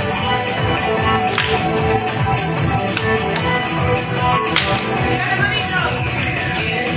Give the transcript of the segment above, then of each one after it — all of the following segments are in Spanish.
Everybody go!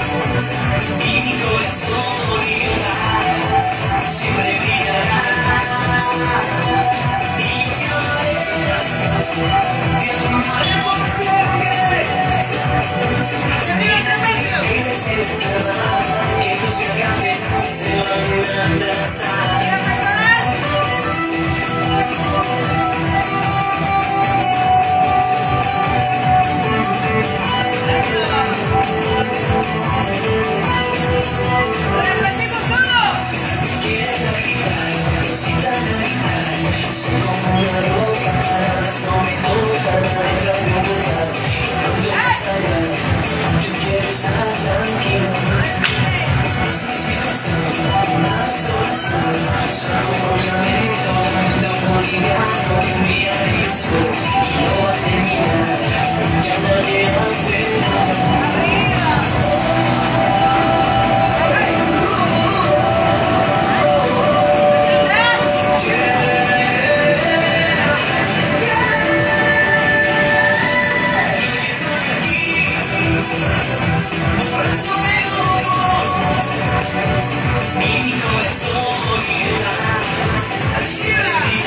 y mi corazón y mi siempre brillará y lloraré te amaré por siempre eres el verdad que tus gigantes se van a abrazar Repetimos todos. Yeah. y mi corazón irá al cielo y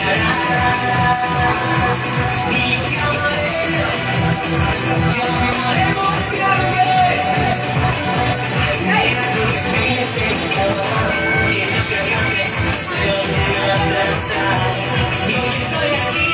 por siempre. Ella y no se regresa, y estoy aquí.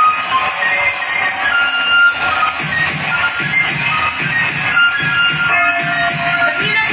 Pues ¡Venid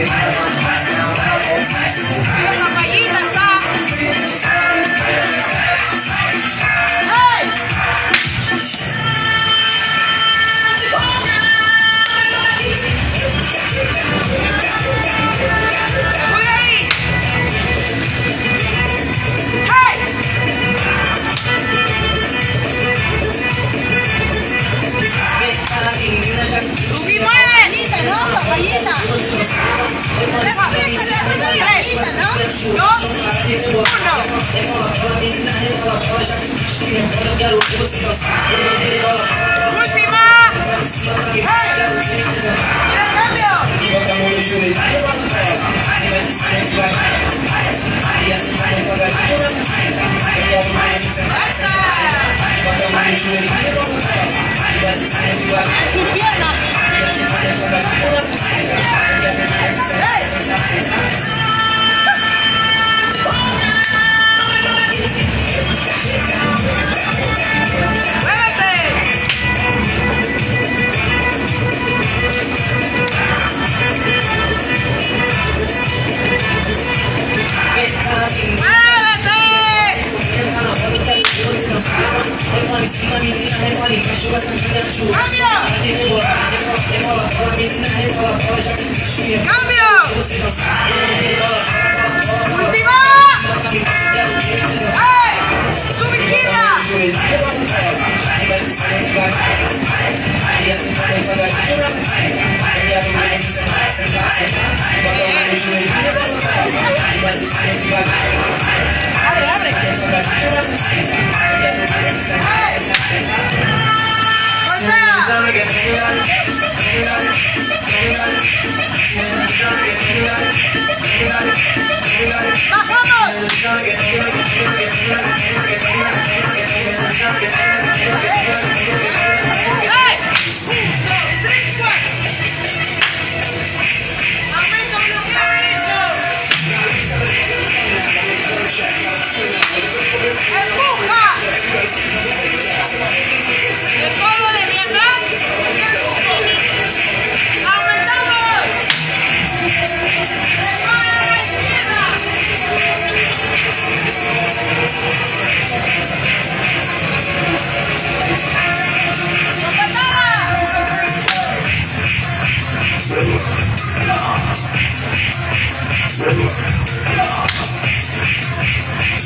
Nice. Hey! ¡Empuja! ¡El coro de mientras! La izquierda!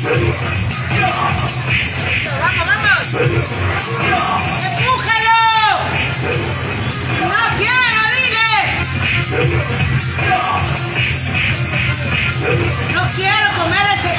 ¡Vamos, vamos! ¡Empújalo! ¡No quiero, dile! ¡No quiero comer ese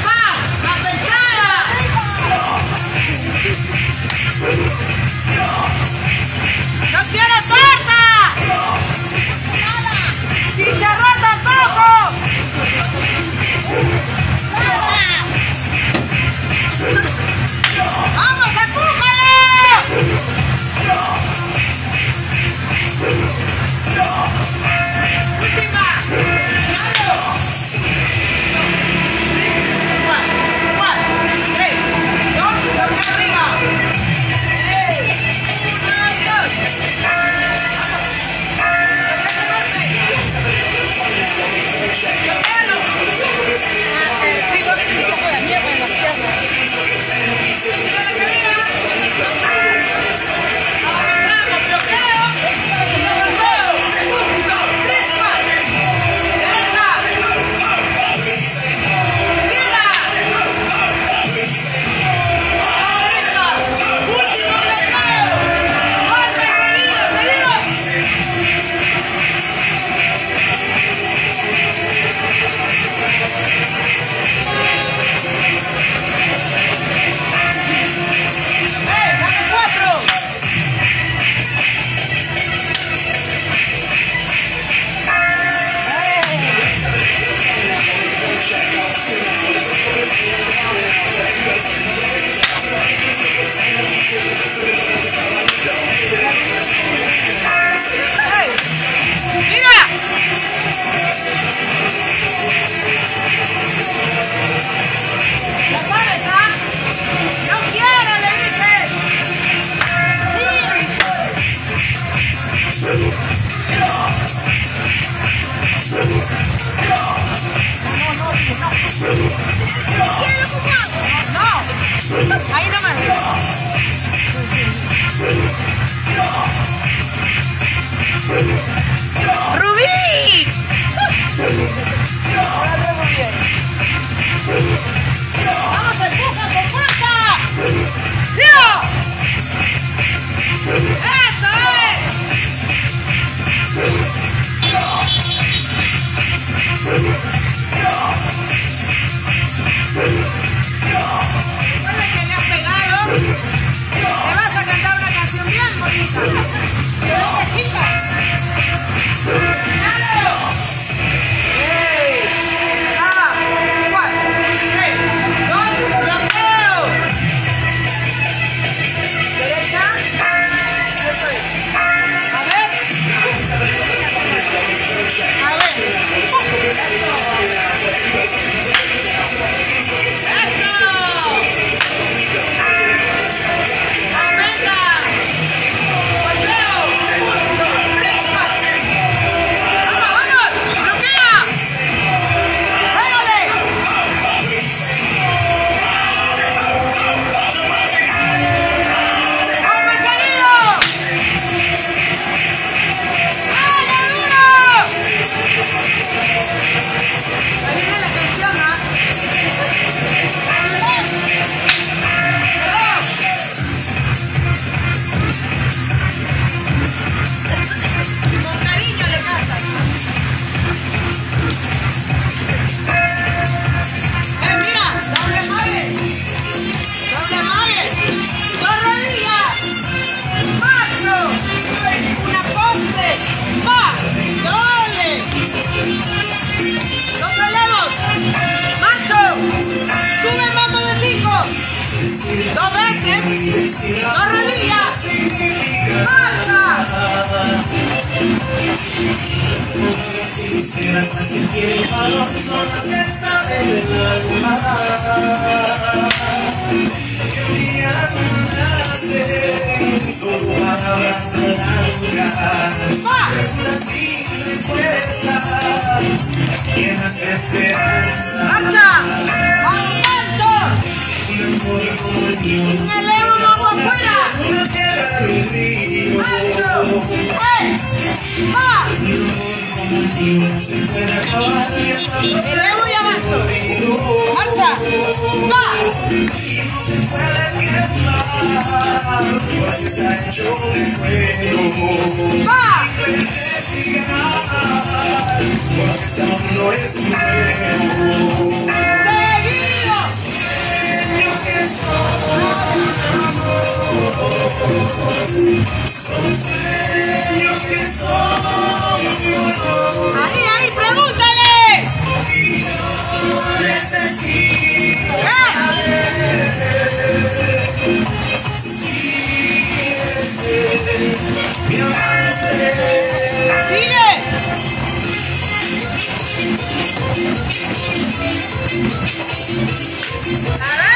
contigo. voy abajo. Marcha. Va. Va. Ahí, ahí, pregúntale. ¡Ah!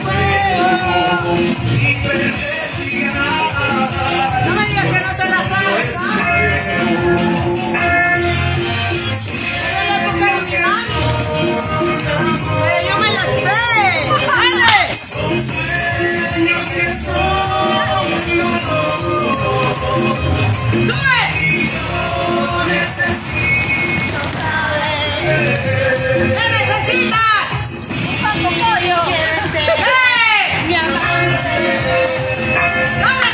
fuego. No me digas que no la sabes. Yo me la sé. ¡Dale! ¡Sube! ¿Qué necesitas? Pollo. Mi amante. ¡Dale,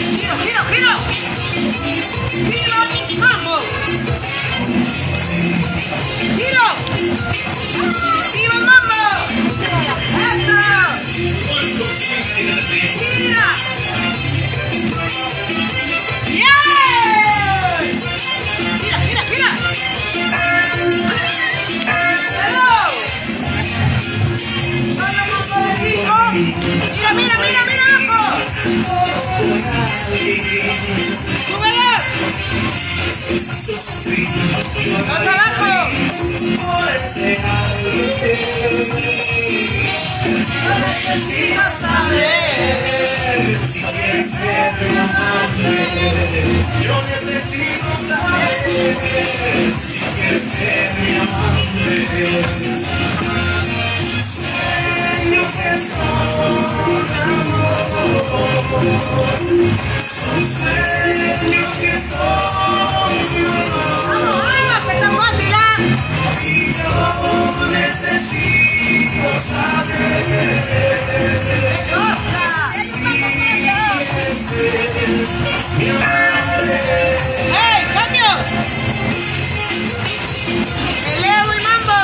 Giro, giro, giro. Giro mambo. Giro. Y mambo. Eso. Gira. ¡Yeah! Gira, gira, gira. Hello. Mira, mira, mira. ¡Súbele! ¡Más abajo! Yo necesito saber Si quieres ser mi yo necesito saber si quieres ser mi amante. Son sueños ¡Vamos, vamos! ¡Que estamos a y yo necesito saber ¡Me gusta! mi amante. ¡Ey, cambio! ¡Elevo y mambo!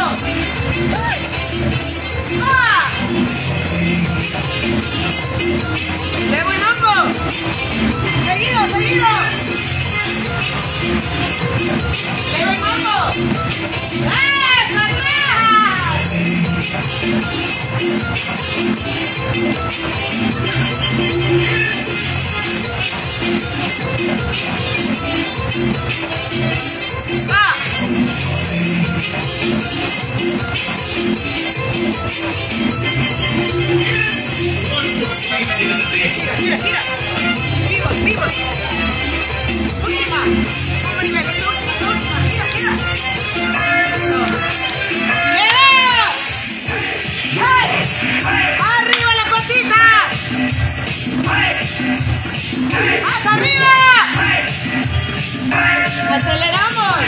¡Ah! ¡Elevo y mambo! ¡Seguido, seguido! ¡Elevo y mambo! ¡Eh, carrera! Última. Última, última. ¡Hey! ¡Arriba la patita! ¡Más arriba! ¡Aceleramos!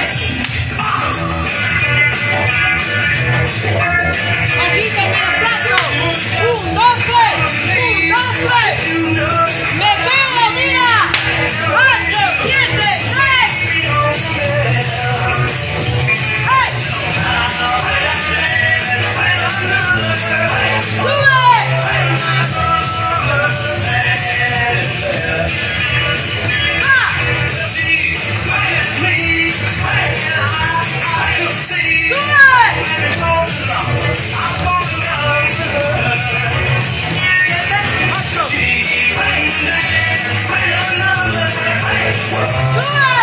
Yeah.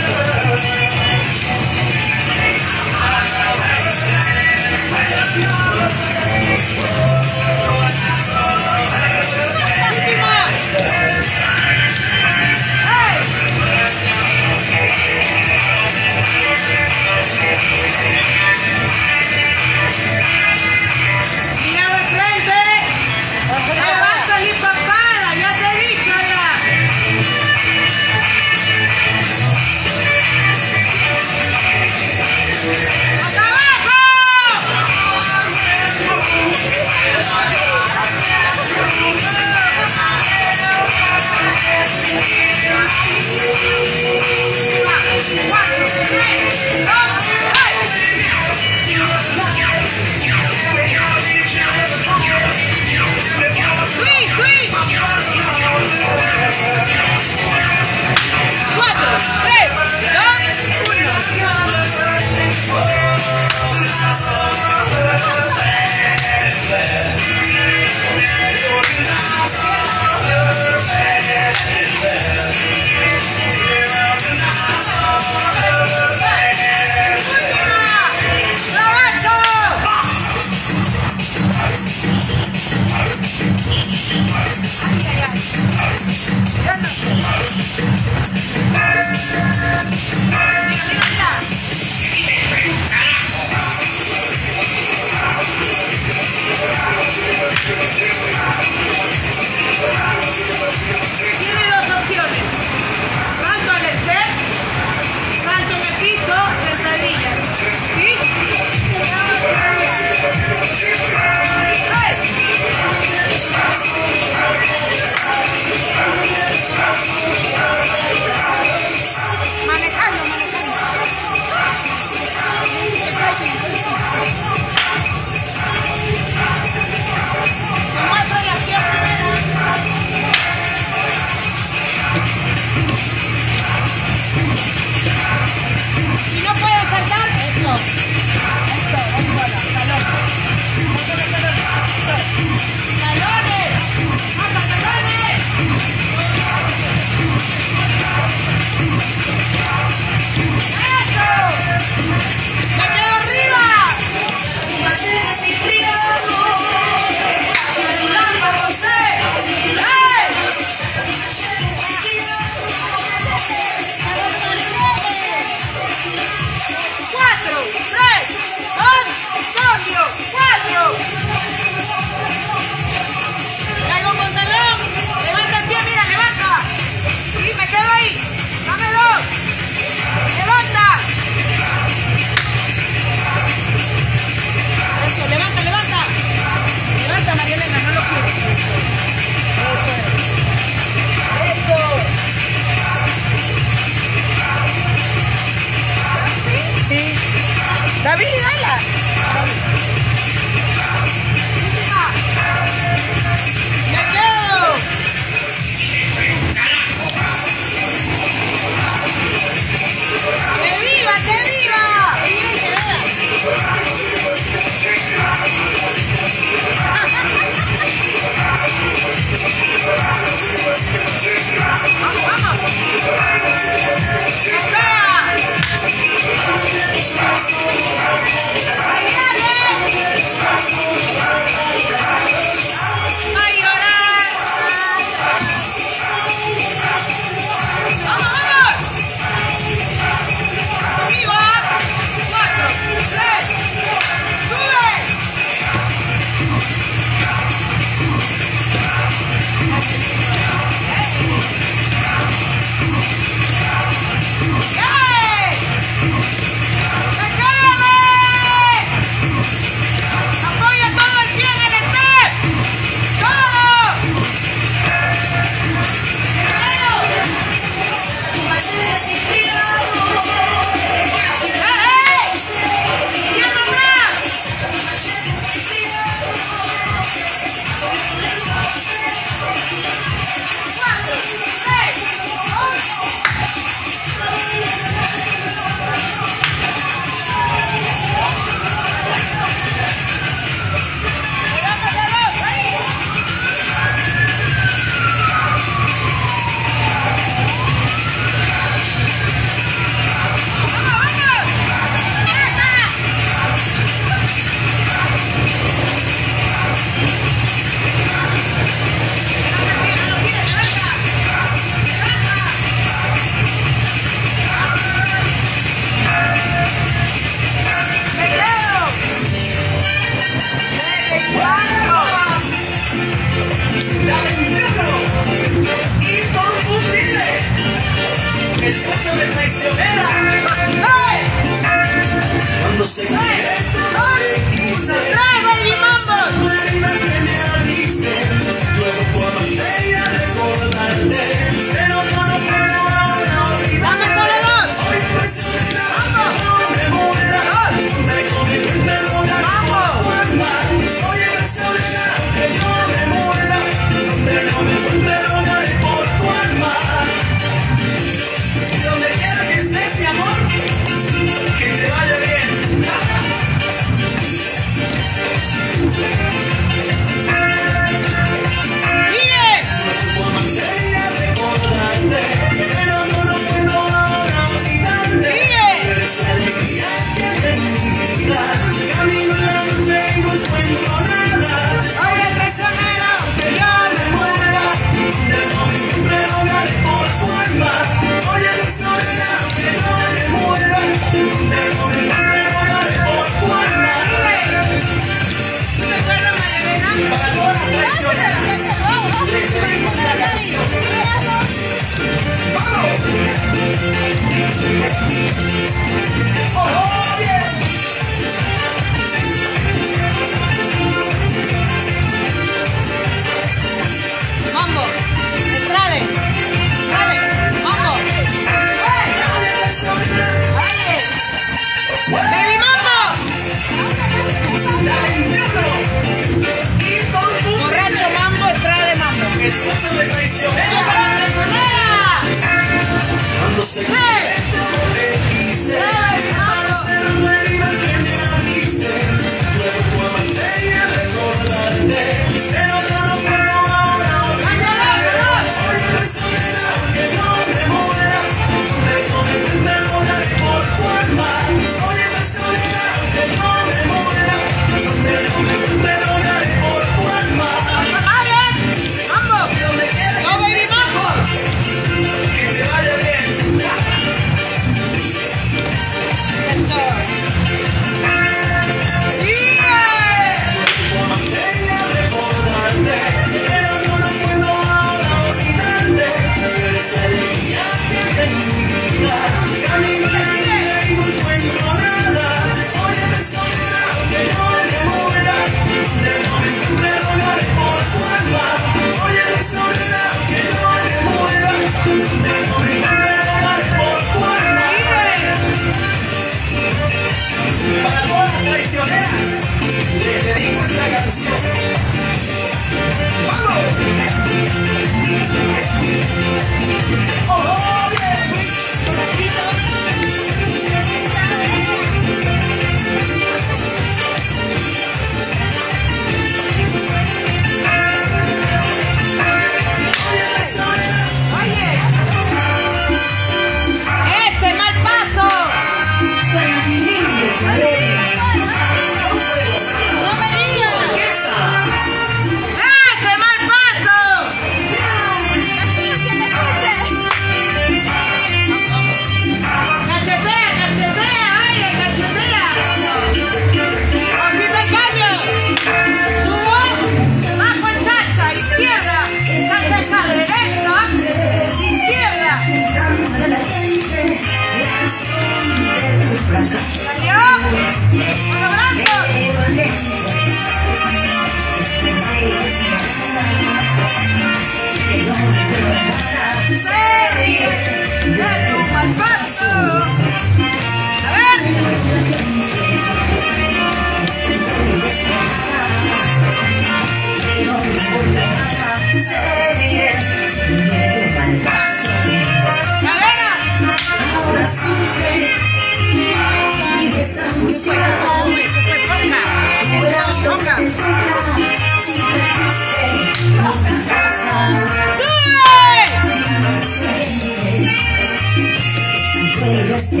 si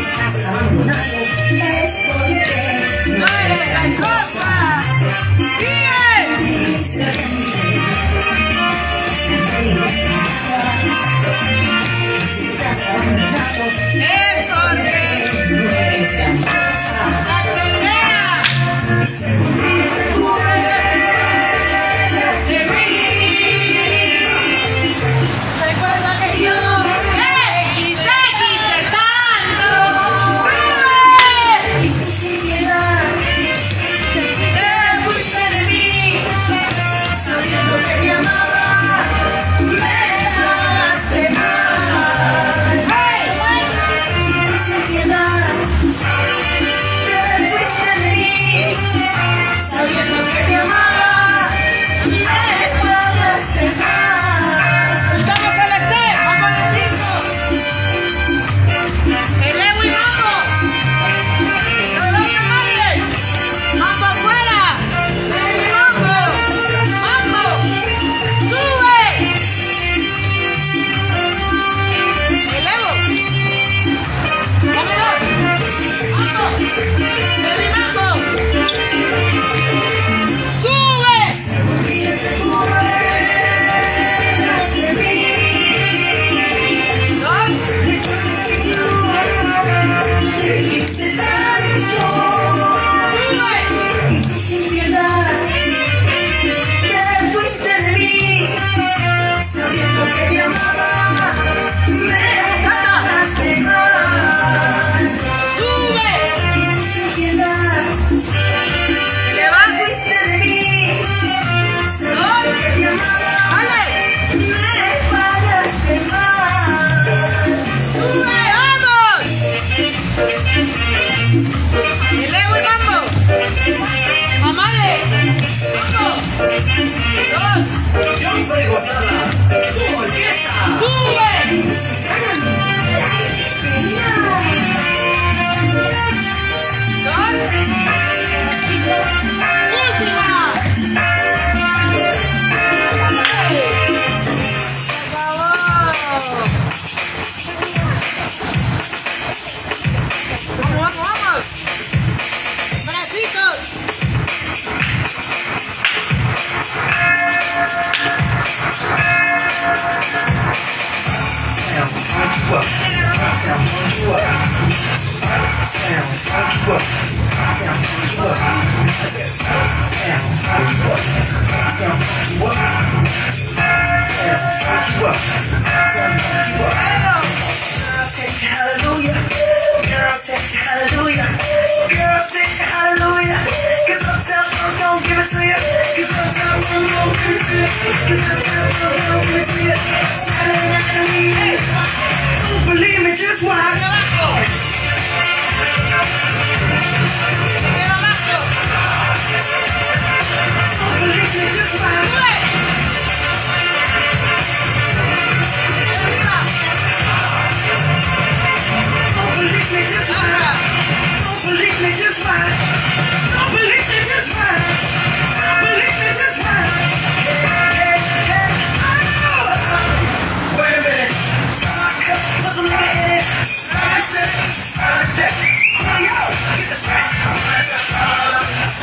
estás abandonado, es porque no eres gran cosa. Si estás abandonado, es porque no eres gran cosa. ¡La!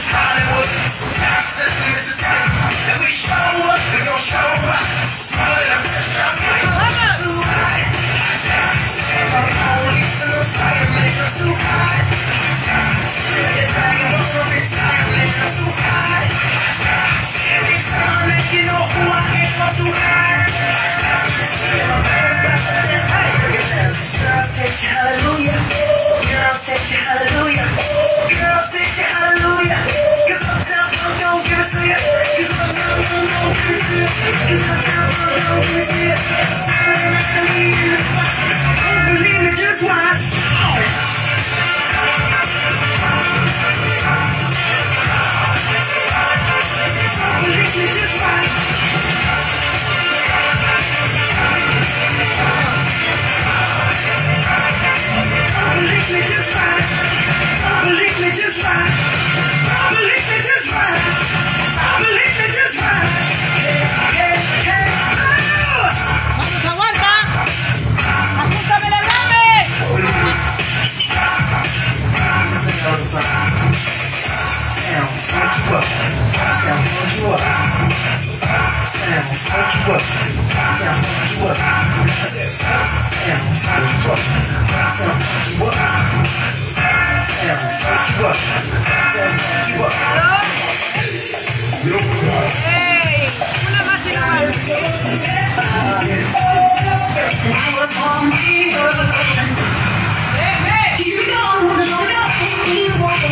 Hollywood, Capsule, Mrs. just right. Believe me, just right. Believe me, just right. Hello? I was on the road.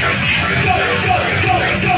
Go, go, go, go, go.